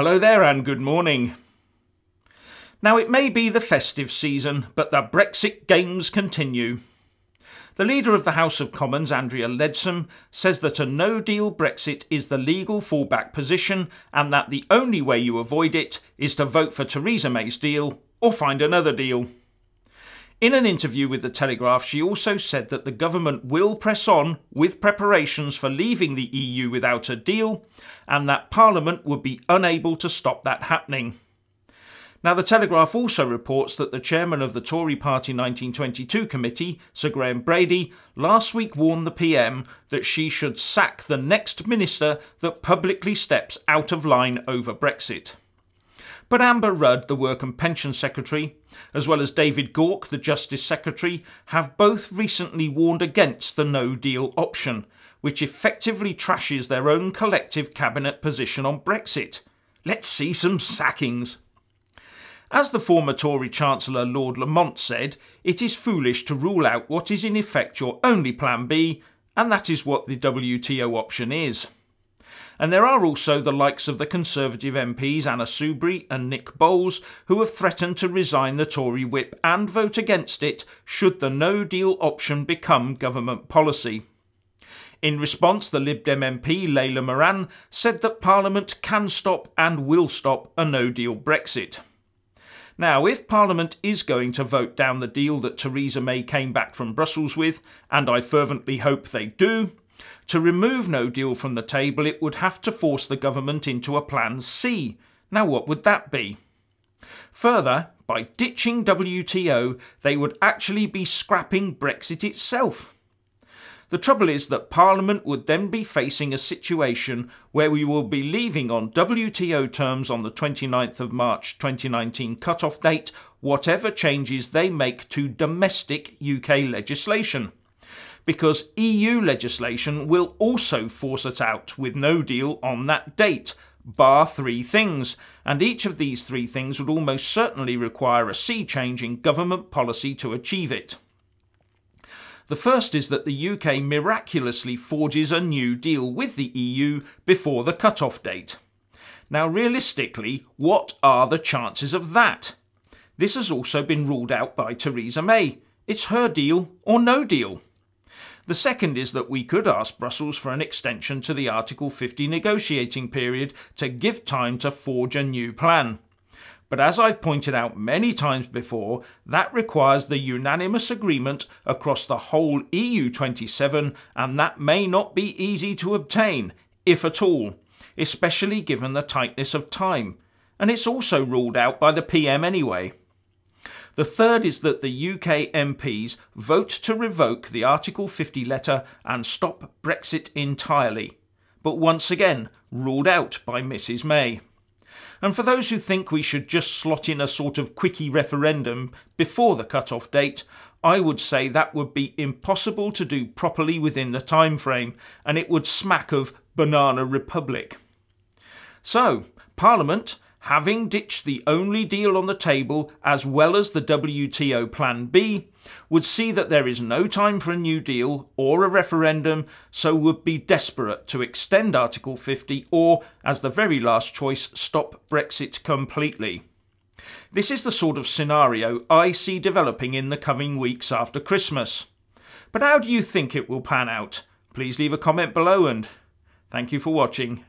Hello there and good morning. Now, it may be the festive season, but the Brexit games continue. The leader of the House of Commons, Andrea Leadsom, says that a no deal Brexit is the legal fallback position and that the only way you avoid it is to vote for Theresa May's deal or find another deal. In an interview with The Telegraph, she also said that the government will press on with preparations for leaving the EU without a deal and that Parliament would be unable to stop that happening. Now, The Telegraph also reports that the chairman of the Tory Party 1922 committee, Sir Graham Brady, last week warned the PM that she should sack the next minister that publicly steps out of line over Brexit. But Amber Rudd, the Work and Pension Secretary, as well as David Gauke, the Justice Secretary, have both recently warned against the no deal option, which effectively trashes their own collective cabinet position on Brexit. Let's see some sackings. As the former Tory Chancellor Lord Lamont said, it is foolish to rule out what is in effect your only plan B, and that is what the WTO option is. And there are also the likes of the Conservative MPs Anna Soubry and Nick Boles, who have threatened to resign the Tory whip and vote against it should the no deal option become government policy. In response, the Lib Dem MP Layla Moran said that Parliament can stop and will stop a no deal Brexit. Now, if Parliament is going to vote down the deal that Theresa May came back from Brussels with, and I fervently hope they do, to remove no deal from the table, it would have to force the government into a Plan C. Now, what would that be? Further, by ditching WTO, they would actually be scrapping Brexit itself. The trouble is that Parliament would then be facing a situation where we will be leaving on WTO terms on the 29th of March 2019 cut-off date, whatever changes they make to domestic UK legislation because EU legislation will also force us out with no deal on that date, bar three things, and each of these three things would almost certainly require a sea change in government policy to achieve it. The first is that the UK miraculously forges a new deal with the EU before the cut-off date. Now, realistically, what are the chances of that? This has also been ruled out by Theresa May. It's her deal or no deal. The second is that we could ask Brussels for an extension to the Article 50 negotiating period to give time to forge a new plan. But as I've pointed out many times before, that requires the unanimous agreement across the whole EU27, and that may not be easy to obtain, if at all, especially given the tightness of time. And it's also ruled out by the PM anyway. The third is that the UK MPs vote to revoke the Article 50 letter and stop Brexit entirely, but once again ruled out by Mrs May. And for those who think we should just slot in a sort of quickie referendum before the cut-off date, I would say that would be impossible to do properly within the time frame, and it would smack of banana republic. So, Parliament having ditched the only deal on the table as well as the WTO Plan B, would see that there is no time for a new deal or a referendum, so would be desperate to extend Article 50 or, as the very last choice, stop Brexit completely. This is the sort of scenario I see developing in the coming weeks after Christmas. But how do you think it will pan out? Please leave a comment below and thank you for watching.